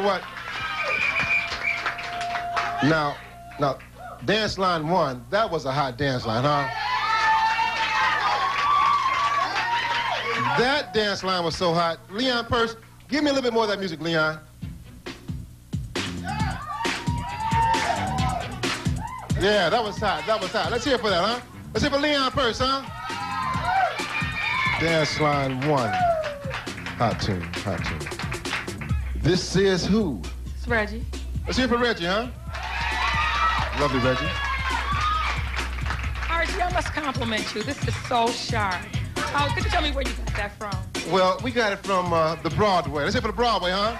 know what? Now, now, dance line one, that was a hot dance line, huh? That dance line was so hot. Leon Purse, give me a little bit more of that music, Leon. Yeah, that was hot. That was hot. Let's hear it for that, huh? Let's hear it for Leon Purse, huh? Dance line one. Hot tune, hot tune. This is who? It's Reggie. Let's hear for Reggie, huh? Lovely Reggie. Archie, I must compliment you. This is so sharp. Oh, could you tell me where you got that from? Well, we got it from uh, the Broadway. Let's hear for the Broadway, huh?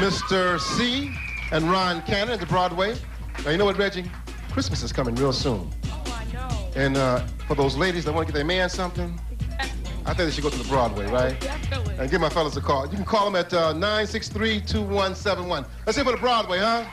Mr. C and Ron Cannon at the Broadway. Now, you know what, Reggie? Christmas is coming real soon. Oh, I know. And uh, for those ladies that want to get their man something, I think they should go to the Broadway, right? Definitely. And give my fellas a call. You can call them at uh, 963-2171. Let's hear for the Broadway, huh?